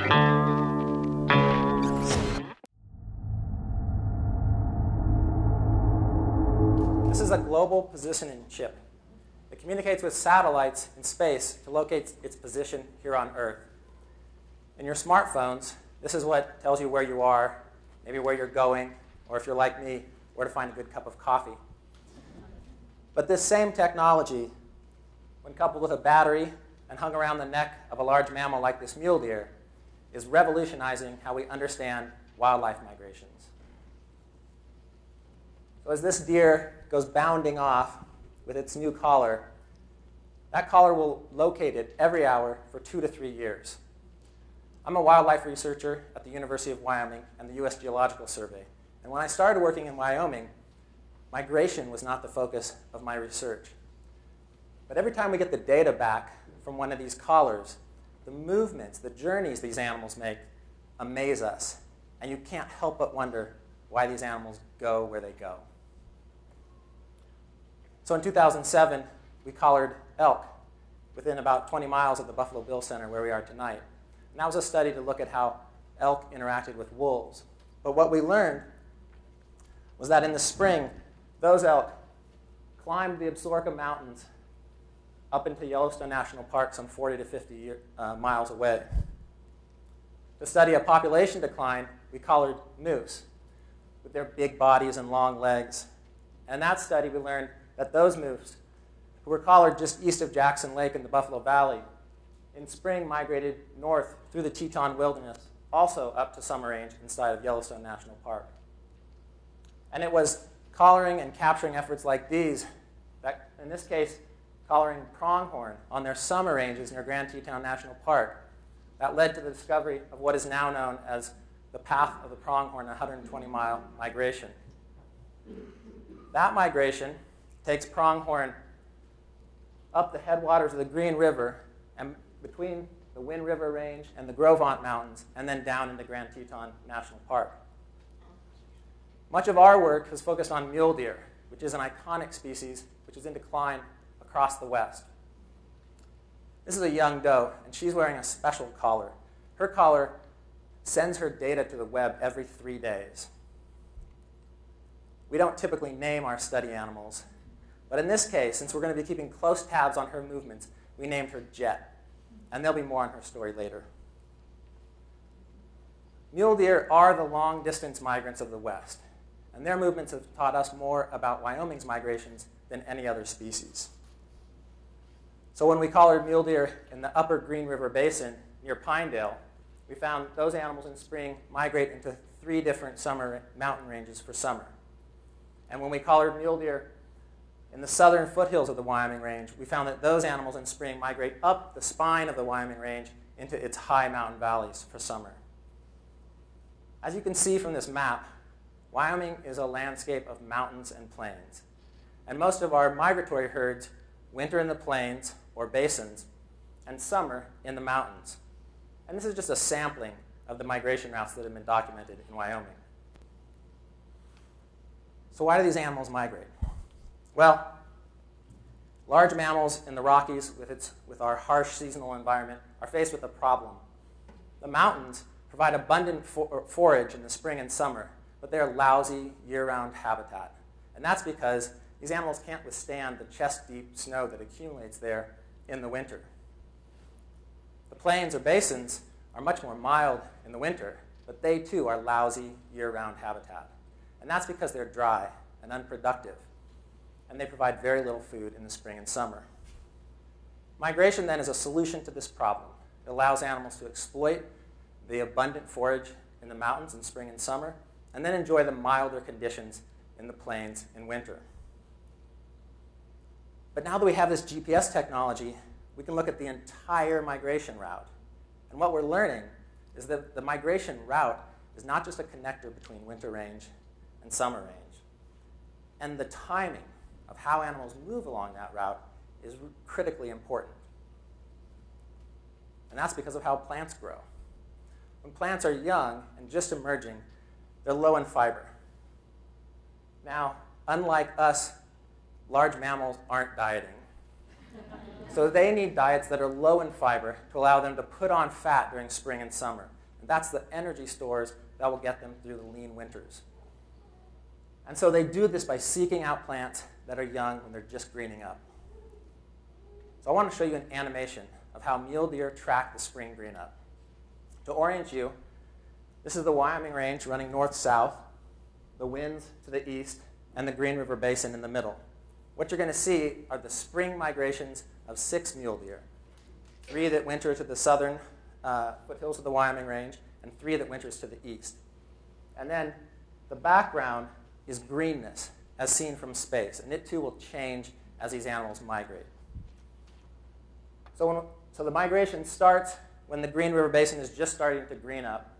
This is a global positioning chip. It communicates with satellites in space to locate its position here on Earth. In your smartphones, this is what tells you where you are, maybe where you're going, or if you're like me, where to find a good cup of coffee. But this same technology, when coupled with a battery and hung around the neck of a large mammal like this mule deer, is revolutionizing how we understand wildlife migrations. So as this deer goes bounding off with its new collar, that collar will locate it every hour for two to three years. I'm a wildlife researcher at the University of Wyoming and the U.S. Geological Survey. And when I started working in Wyoming, migration was not the focus of my research. But every time we get the data back from one of these collars, the movements, the journeys these animals make amaze us. And you can't help but wonder why these animals go where they go. So in 2007, we collared elk within about 20 miles of the Buffalo Bill Center where we are tonight. And that was a study to look at how elk interacted with wolves. But what we learned was that in the spring, those elk climbed the Absaroka Mountains up into Yellowstone National Park, some 40 to 50 year, uh, miles away. To study a population decline, we collared moose with their big bodies and long legs. And that study, we learned that those moose, who were collared just east of Jackson Lake in the Buffalo Valley, in spring migrated north through the Teton Wilderness, also up to Summer Range inside of Yellowstone National Park. And it was collaring and capturing efforts like these that, in this case, collaring pronghorn on their summer ranges near Grand Teton National Park. That led to the discovery of what is now known as the path of the pronghorn 120 mile migration. That migration takes pronghorn up the headwaters of the Green River and between the Wind River Range and the Gros Ventre Mountains, and then down into Grand Teton National Park. Much of our work has focused on mule deer, which is an iconic species which is in decline across the West. This is a young doe, and she's wearing a special collar. Her collar sends her data to the web every three days. We don't typically name our study animals, but in this case, since we're going to be keeping close tabs on her movements, we named her Jet, and there'll be more on her story later. Mule deer are the long distance migrants of the West, and their movements have taught us more about Wyoming's migrations than any other species. So when we collared mule deer in the upper Green River Basin near Pinedale, we found those animals in spring migrate into three different summer mountain ranges for summer. And when we collared mule deer in the southern foothills of the Wyoming Range, we found that those animals in spring migrate up the spine of the Wyoming Range into its high mountain valleys for summer. As you can see from this map, Wyoming is a landscape of mountains and plains. And most of our migratory herds winter in the plains or basins, and summer in the mountains. And this is just a sampling of the migration routes that have been documented in Wyoming. So why do these animals migrate? Well, large mammals in the Rockies with, its, with our harsh seasonal environment are faced with a problem. The mountains provide abundant for forage in the spring and summer, but they're lousy year-round habitat. And that's because these animals can't withstand the chest-deep snow that accumulates there in the winter. The plains or basins are much more mild in the winter, but they too are lousy year-round habitat. And that's because they're dry and unproductive, and they provide very little food in the spring and summer. Migration then is a solution to this problem. It allows animals to exploit the abundant forage in the mountains in spring and summer, and then enjoy the milder conditions in the plains in winter. But now that we have this GPS technology, we can look at the entire migration route. And what we're learning is that the migration route is not just a connector between winter range and summer range. And the timing of how animals move along that route is critically important. And that's because of how plants grow. When plants are young and just emerging, they're low in fiber. Now, unlike us large mammals aren't dieting. So they need diets that are low in fiber to allow them to put on fat during spring and summer. And that's the energy stores that will get them through the lean winters. And so they do this by seeking out plants that are young when they're just greening up. So I want to show you an animation of how mule deer track the spring green up. To orient you, this is the Wyoming Range running north-south, the winds to the east, and the Green River Basin in the middle. What you're going to see are the spring migrations of six mule deer, three that winter to the southern uh, foothills of the Wyoming Range, and three that winters to the east. And then the background is greenness, as seen from space, and it too will change as these animals migrate. So, when, so the migration starts when the Green River Basin is just starting to green up.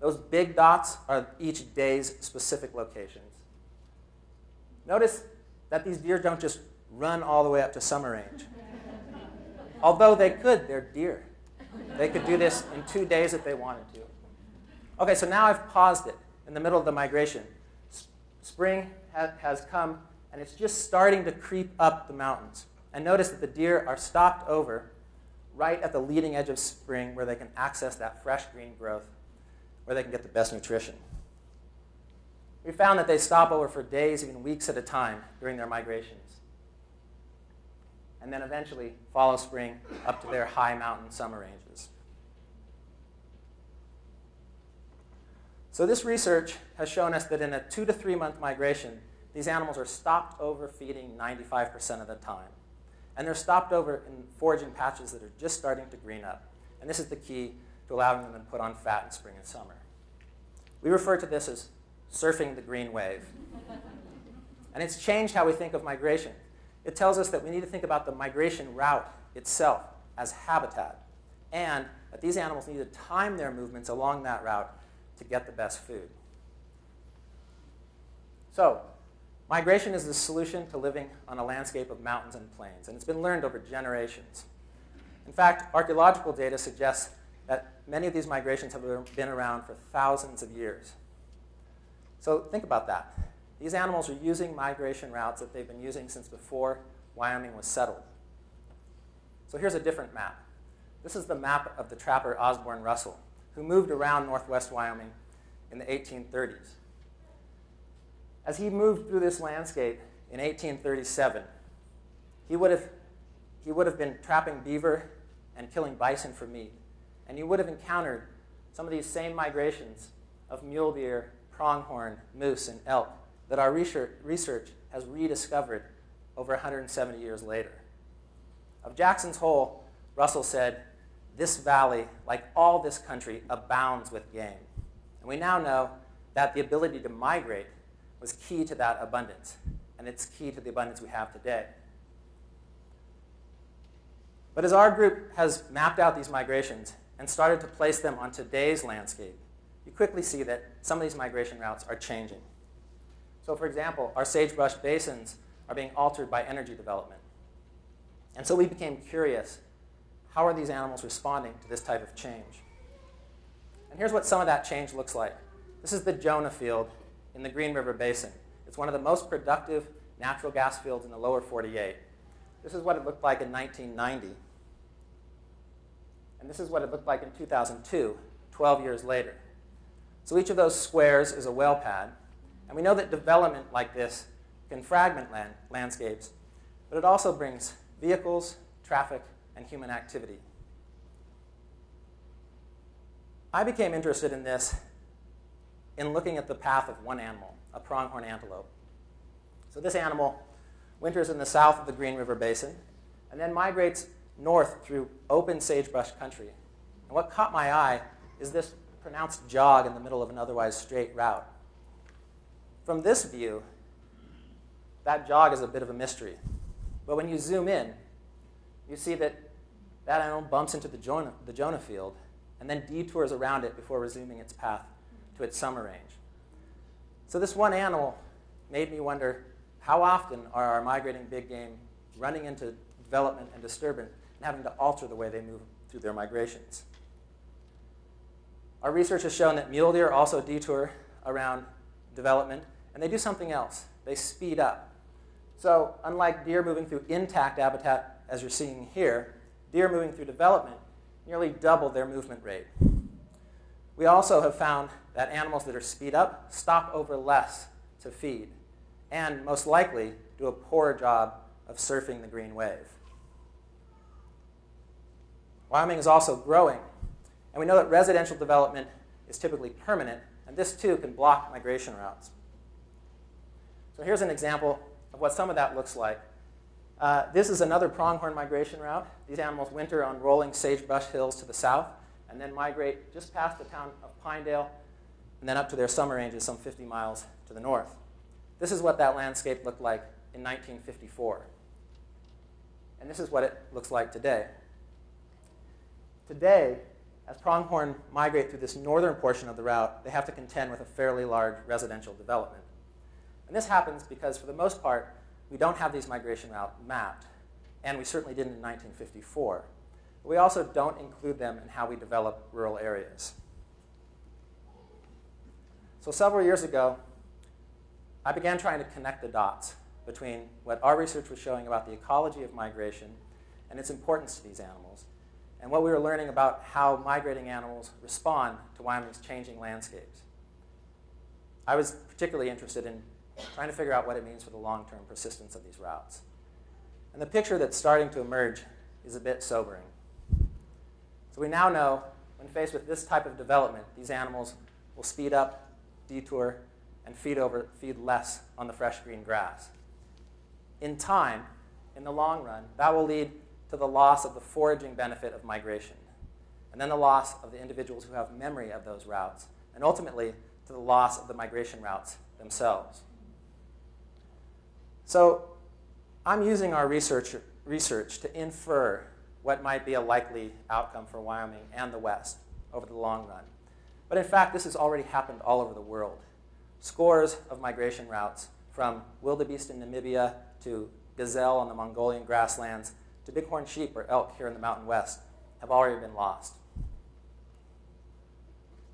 Those big dots are each day's specific locations. Notice that these deer don't just run all the way up to summer range. Although they could, they're deer. They could do this in two days if they wanted to. Okay, so now I've paused it in the middle of the migration. Spring ha has come, and it's just starting to creep up the mountains. And notice that the deer are stopped over right at the leading edge of spring where they can access that fresh green growth, where they can get the best nutrition. We found that they stop over for days, even weeks at a time during their migrations. And then eventually follow spring up to their high mountain summer ranges. So this research has shown us that in a two to three month migration, these animals are stopped over feeding 95% of the time. And they're stopped over in foraging patches that are just starting to green up. And this is the key to allowing them to put on fat in spring and summer. We refer to this as surfing the green wave. and it's changed how we think of migration. It tells us that we need to think about the migration route itself as habitat, and that these animals need to time their movements along that route to get the best food. So, migration is the solution to living on a landscape of mountains and plains, and it's been learned over generations. In fact, archaeological data suggests that many of these migrations have been around for thousands of years. So think about that. These animals are using migration routes that they've been using since before Wyoming was settled. So here's a different map. This is the map of the trapper Osborne Russell, who moved around northwest Wyoming in the 1830s. As he moved through this landscape in 1837, he would have, he would have been trapping beaver and killing bison for meat. And he would have encountered some of these same migrations of mule deer pronghorn, moose, and elk that our research, has rediscovered over 170 years later. Of Jackson's Hole, Russell said, This valley, like all this country, abounds with game. And we now know that the ability to migrate was key to that abundance, and it's key to the abundance we have today. But as our group has mapped out these migrations and started to place them on today's landscape, you quickly see that some of these migration routes are changing. So for example, our sagebrush basins are being altered by energy development. And so we became curious, how are these animals responding to this type of change? And here's what some of that change looks like. This is the Jonah field in the Green River Basin. It's one of the most productive natural gas fields in the lower 48. This is what it looked like in 1990. And this is what it looked like in 2002, 12 years later. So each of those squares is a well pad. And we know that development like this can fragment land, landscapes, but it also brings vehicles, traffic, and human activity. I became interested in this in looking at the path of one animal, a pronghorn antelope. So this animal winters in the south of the Green River Basin and then migrates north through open sagebrush country. And what caught my eye is this pronounced jog in the middle of an otherwise straight route. From this view, that jog is a bit of a mystery. But when you zoom in, you see that that animal bumps into the Jonah, the Jonah field and then detours around it before resuming its path to its summer range. So this one animal made me wonder how often are our migrating big game running into development and disturbance and having to alter the way they move through their migrations. Our research has shown that mule deer also detour around development, and they do something else. They speed up. So unlike deer moving through intact habitat as you're seeing here, deer moving through development nearly double their movement rate. We also have found that animals that are speed up stop over less to feed, and most likely do a poor job of surfing the green wave. Wyoming is also growing, and we know that residential development is typically permanent, and this too can block migration routes. So here's an example of what some of that looks like. Uh, this is another pronghorn migration route. These animals winter on rolling sagebrush hills to the south and then migrate just past the town of Pinedale and then up to their summer ranges some 50 miles to the north. This is what that landscape looked like in 1954. And this is what it looks like today. Today, as pronghorn migrate through this northern portion of the route, they have to contend with a fairly large residential development. And this happens because, for the most part, we don't have these migration routes mapped, and we certainly didn't in 1954. But we also don't include them in how we develop rural areas. So several years ago, I began trying to connect the dots between what our research was showing about the ecology of migration and its importance to these animals, and what we were learning about how migrating animals respond to Wyoming's changing landscapes. I was particularly interested in trying to figure out what it means for the long-term persistence of these routes. And the picture that's starting to emerge is a bit sobering. So we now know, when faced with this type of development, these animals will speed up, detour, and feed, over, feed less on the fresh green grass. In time, in the long run, that will lead to the loss of the foraging benefit of migration, and then the loss of the individuals who have memory of those routes, and ultimately to the loss of the migration routes themselves. So I'm using our research, research to infer what might be a likely outcome for Wyoming and the West over the long run. But in fact, this has already happened all over the world. Scores of migration routes from wildebeest in Namibia to gazelle on the Mongolian grasslands to bighorn sheep or elk here in the Mountain West have already been lost.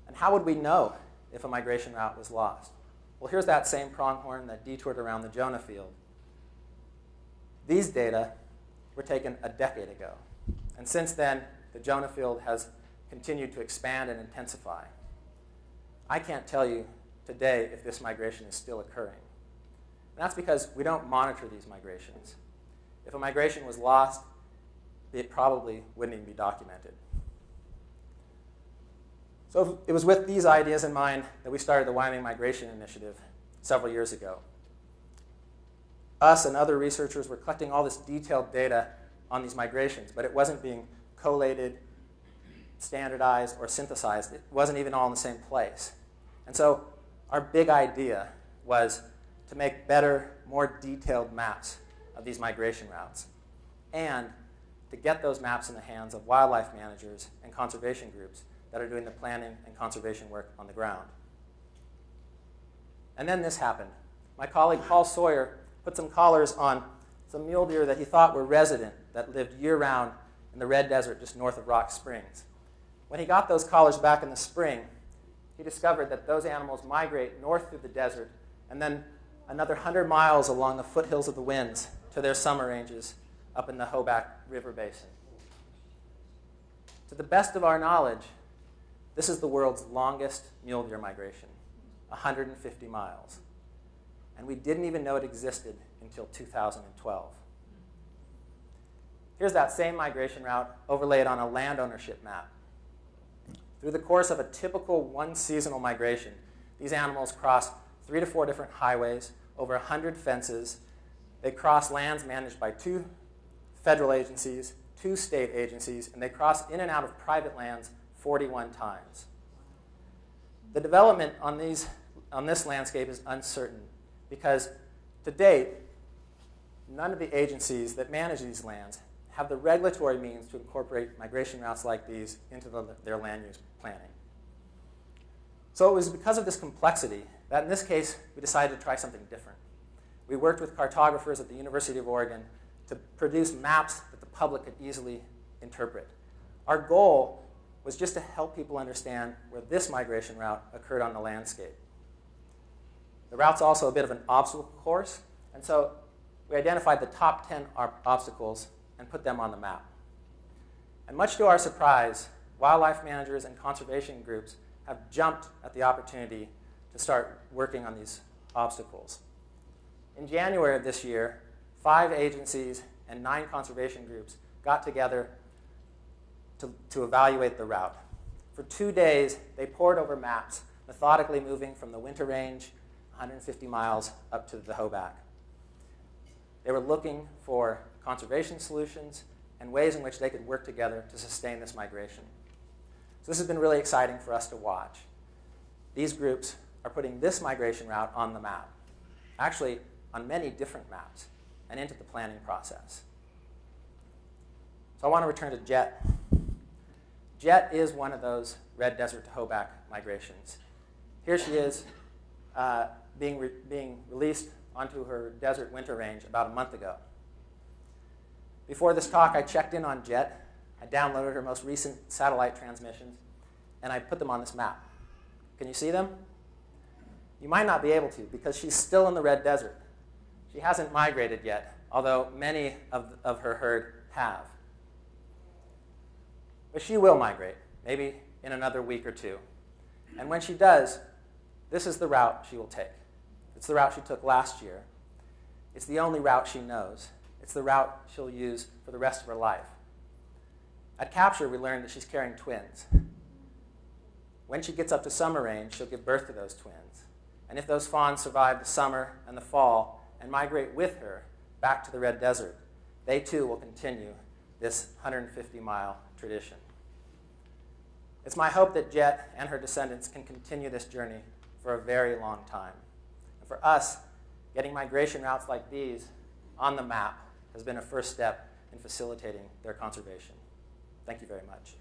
And how would we know if a migration route was lost? Well, here's that same pronghorn that detoured around the Jonah field. These data were taken a decade ago. And since then, the Jonah field has continued to expand and intensify. I can't tell you today if this migration is still occurring. And that's because we don't monitor these migrations. If a migration was lost, it probably wouldn't even be documented. So it was with these ideas in mind that we started the Wyoming Migration Initiative several years ago us and other researchers were collecting all this detailed data on these migrations, but it wasn't being collated, standardized, or synthesized. It wasn't even all in the same place. And so our big idea was to make better, more detailed maps of these migration routes and to get those maps in the hands of wildlife managers and conservation groups that are doing the planning and conservation work on the ground. And then this happened. My colleague Hall Sawyer put some collars on some mule deer that he thought were resident, that lived year round in the red desert just north of Rock Springs. When he got those collars back in the spring, he discovered that those animals migrate north through the desert and then another 100 miles along the foothills of the winds to their summer ranges up in the Hoback River Basin. To the best of our knowledge, this is the world's longest mule deer migration, 150 miles and we didn't even know it existed until 2012. Here's that same migration route overlaid on a land ownership map. Through the course of a typical one seasonal migration, these animals cross three to four different highways, over 100 fences. They cross lands managed by two federal agencies, two state agencies, and they cross in and out of private lands 41 times. The development on, these, on this landscape is uncertain because to date, none of the agencies that manage these lands have the regulatory means to incorporate migration routes like these into the, their land use planning. So it was because of this complexity that in this case we decided to try something different. We worked with cartographers at the University of Oregon to produce maps that the public could easily interpret. Our goal was just to help people understand where this migration route occurred on the landscape. The route's also a bit of an obstacle course, and so we identified the top 10 obstacles and put them on the map. And much to our surprise, wildlife managers and conservation groups have jumped at the opportunity to start working on these obstacles. In January of this year, five agencies and nine conservation groups got together to, to evaluate the route. For two days, they pored over maps, methodically moving from the winter range 150 miles up to the Hoback. They were looking for conservation solutions and ways in which they could work together to sustain this migration. So this has been really exciting for us to watch. These groups are putting this migration route on the map, actually on many different maps, and into the planning process. So I want to return to Jet. Jet is one of those red desert to Hoback migrations. Here she is uh, being, re being released onto her desert winter range about a month ago. Before this talk, I checked in on Jet. I downloaded her most recent satellite transmissions, and I put them on this map. Can you see them? You might not be able to because she's still in the red desert. She hasn't migrated yet, although many of, of her herd have. But she will migrate, maybe in another week or two. And when she does, this is the route she will take. It's the route she took last year. It's the only route she knows. It's the route she'll use for the rest of her life. At Capture, we learned that she's carrying twins. When she gets up to summer range, she'll give birth to those twins. And if those fawns survive the summer and the fall and migrate with her back to the Red Desert, they too will continue this 150 mile tradition. It's my hope that Jet and her descendants can continue this journey for a very long time. And for us, getting migration routes like these on the map has been a first step in facilitating their conservation. Thank you very much.